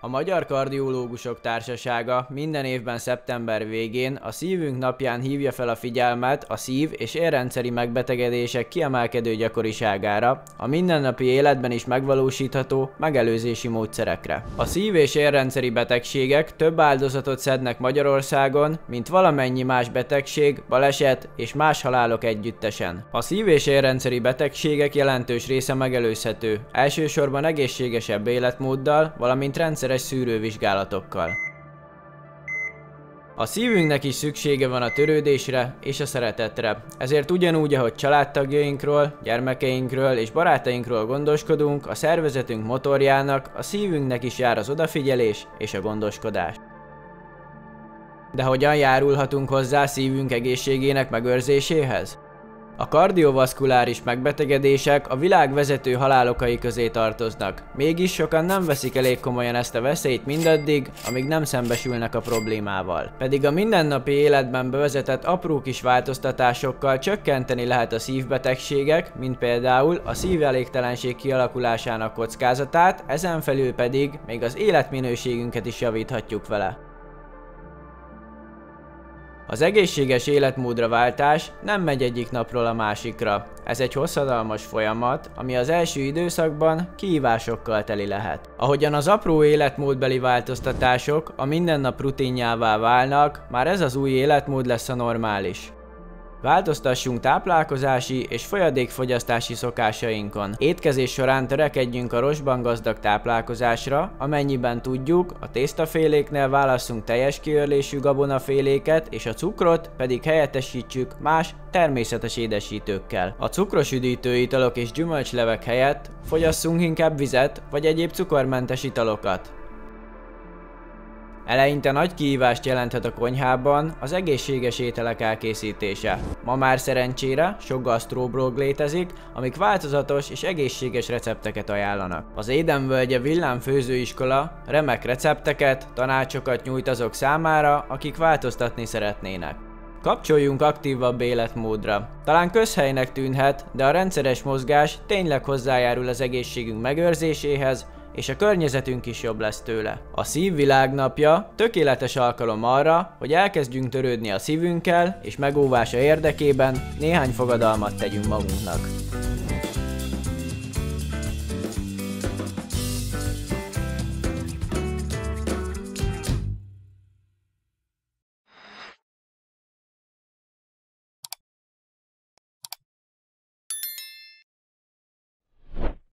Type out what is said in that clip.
A Magyar Kardiológusok Társasága minden évben szeptember végén a Szívünk napján hívja fel a figyelmet a szív- és érrendszeri megbetegedések kiemelkedő gyakoriságára, a mindennapi életben is megvalósítható megelőzési módszerekre. A szív- és érrendszeri betegségek több áldozatot szednek Magyarországon, mint valamennyi más betegség, baleset és más halálok együttesen. A szív- és érrendszeri betegségek jelentős része megelőzhető, elsősorban egészségesebb életmóddal, valamint rendszeres szűrővizsgálatokkal. A szívünknek is szüksége van a törődésre és a szeretetre, ezért ugyanúgy, ahogy családtagjainkról, gyermekeinkről és barátainkról gondoskodunk, a szervezetünk motorjának, a szívünknek is jár az odafigyelés és a gondoskodás. De hogyan járulhatunk hozzá szívünk egészségének megőrzéséhez? A kardiovaszkuláris megbetegedések a világ vezető halálokai közé tartoznak, mégis sokan nem veszik elég komolyan ezt a veszélyt mindaddig, amíg nem szembesülnek a problémával. Pedig a mindennapi életben bevezetett apró kis változtatásokkal csökkenteni lehet a szívbetegségek, mint például a szívelégtelenség kialakulásának kockázatát, ezen felül pedig még az életminőségünket is javíthatjuk vele. Az egészséges életmódra váltás nem megy egyik napról a másikra. Ez egy hosszadalmas folyamat, ami az első időszakban kihívásokkal teli lehet. Ahogyan az apró életmódbeli változtatások a mindennap rutinjává válnak, már ez az új életmód lesz a normális. Változtassunk táplálkozási és folyadékfogyasztási szokásainkon. Étkezés során törekedjünk a rostban gazdag táplálkozásra, amennyiben tudjuk, a tésztaféléknél válasszunk teljes kiörlésű gabonaféléket, és a cukrot pedig helyettesítsük más, természetes édesítőkkel. A cukros üdítő italok és gyümölcslevek helyett fogyasszunk inkább vizet vagy egyéb cukormentes italokat. Eleinte nagy kihívást jelenthet a konyhában az egészséges ételek elkészítése. Ma már szerencsére sok gasztróblog létezik, amik változatos és egészséges recepteket ajánlanak. Az Édenvölgye Villám főzőiskola remek recepteket, tanácsokat nyújt azok számára, akik változtatni szeretnének. Kapcsoljunk aktívabb életmódra. Talán közhelynek tűnhet, de a rendszeres mozgás tényleg hozzájárul az egészségünk megőrzéséhez, és a környezetünk is jobb lesz tőle. A szívvilágnapja tökéletes alkalom arra, hogy elkezdjünk törődni a szívünkkel, és megóvása érdekében néhány fogadalmat tegyünk magunknak.